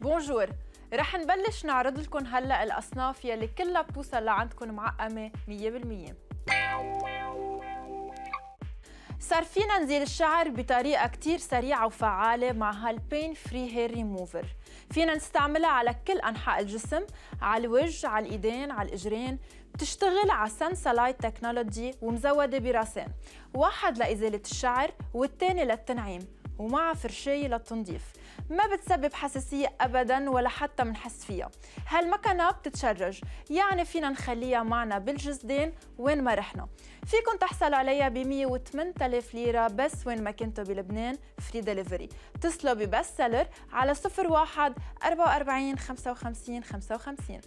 bonjour. رح نبلش نعرض لكم هلا الأصناف يلي كلها بتوصل لعندكم معقمة 100% صار فينا نزيل الشعر بطريقة كتير سريعة وفعالة مع هالبين فري هير ريموفر فينا نستعملها على كل أنحاء الجسم على الوجه على الإيدين على الإجرين. بتشتغل على Sensa-Light technology ومزودة براسين واحد لإزالة الشعر والتاني للتنعيم. ومع فرشاية للتنظيف. ما بتسبب حساسية أبدا ولا حتى منحس فيها. هالمكنة بتتشرج؟ يعني فينا نخليها معنا بالجزدان وين ما رحنا. فيكن تحصلوا عليها ب 108000 ليرة بس وين ما كنتوا بلبنان free delivery اتصلوا ب Best Seller على 01 44 55 55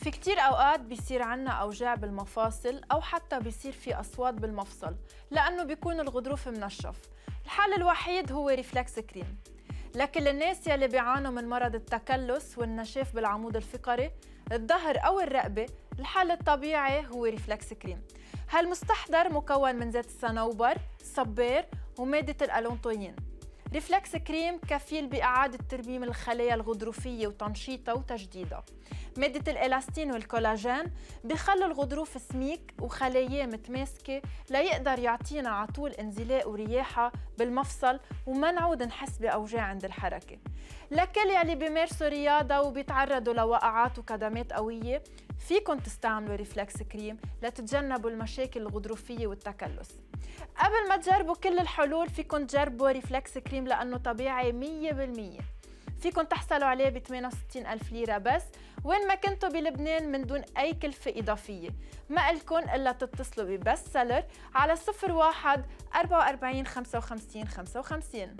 في كتير أوقات بيصير عنا أوجاع بالمفاصل أو حتى بيصير في أصوات بالمفصل لأنه بيكون الغضروف منشف. الحل الوحيد هو Reflex Cream. لكن للناس يلي بيعانوا من مرض التكلس والنشاف بالعمود الفقري الظهر أو الرقبة الحل الطبيعي هو Reflex Cream. هالمستحضر مكون من زيت الصنوبر صبار ومادة ال allantoin. Reflex Cream كفيل بإعادة ترميم الخلايا الغضروفية وتنشيطها وتجديدها. مادة الإلاستين والكولاجين بخلوا الغضروف سميك وخلاياه متماسكة ليقدر يعطينا على طول انزلاق ورياحة بالمفصل وما نعود نحس بأوجاع عند الحركة. لكل يلي بيمارسوا رياضة وبيتعرضوا لوقعات وكدمات قوية فيكن تستعملوا Reflex Cream لتتجنبوا المشاكل الغضروفية والتكلس. قبل ما تجربوا كل الحلول فيكن تجربوا Reflex Cream لأنه طبيعي 100% فيكن تحصلوا عليه ب 68 ألف ليرة بس وين ما كنتوا بلبنان من دون أي كلفة إضافية. ما إلكن إلا تتصلوا ب Best Seller على 01 44 55 55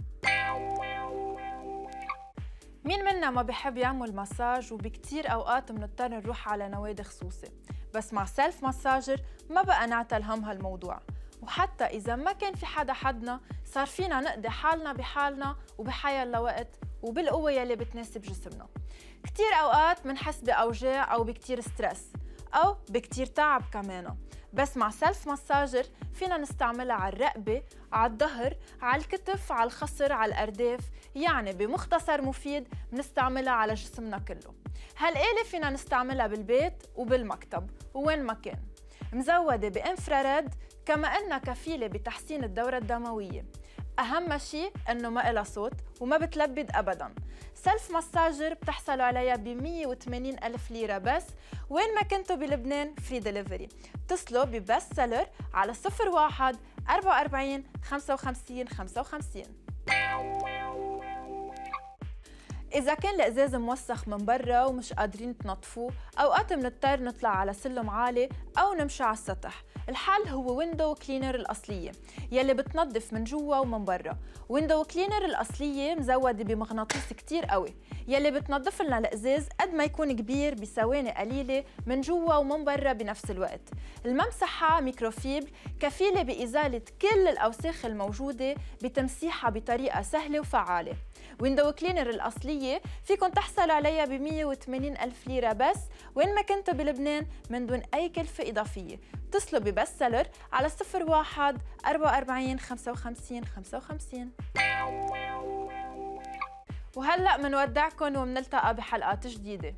مين منا ما بحب يعمل مساج وبكتير أوقات بنضطر نروح على نوادي خصوصي. بس مع Self Massager ما بقى نعتل هم هالموضوع. وحتى إذا ما كان في حدا حدنا صار فينا نقضي حالنا بحالنا وبحيال وقت وبالقوة يلي بتناسب جسمنا. كتير أوقات منحس بأوجاع أو بكتير stress أو بكتير تعب كمان بس مع Self Massager فينا نستعملها على الرقبة على الظهر على الكتف على الخصر على الأرداف. يعني بمختصر مفيد بنستعملها على جسمنا كله. هالآلة فينا نستعملها بالبيت وبالمكتب وين ما كان. مزودة ب infrared كما أنها كفيلة بتحسين الدورة الدموية. أهم شيء إنه ما إلها صوت وما بتلبد أبدا. Self Massager بتحصلوا عليها ب 180 ألف ليرة بس. وين ما كنتوا بلبنان free delivery اتصلوا ب Best Seller على 01 44 55 55 إذا كان الإزاز موسخ من برا ومش قادرين تنظفوه أوقات بنضطر نطلع على سلم عالي أو نمشي على السطح. الحل هو Window Cleaner الأصلية يلي بتنظف من جوا ومن برا. Window Cleaner الأصلية مزودة بمغناطيس كتير قوي يلي بتنظف لنا الإزاز قد ما يكون كبير بثواني قليلة من جوا ومن برا بنفس الوقت. الممسحة ميكروفيبر كفيلة بإزالة كل الأوساخ الموجودة بتمسيحها بطريقة سهلة وفعالة. Window Cleaner الأصلية فيكن تحصلوا عليها ب 180 ألف ليرة بس وين ما كنتوا بلبنان من دون أي كلفة إضافية. اتصلوا ببست سيلر على 01 44 55 55 وهلأ منودعكم ومنلتقى بحلقات جديدة.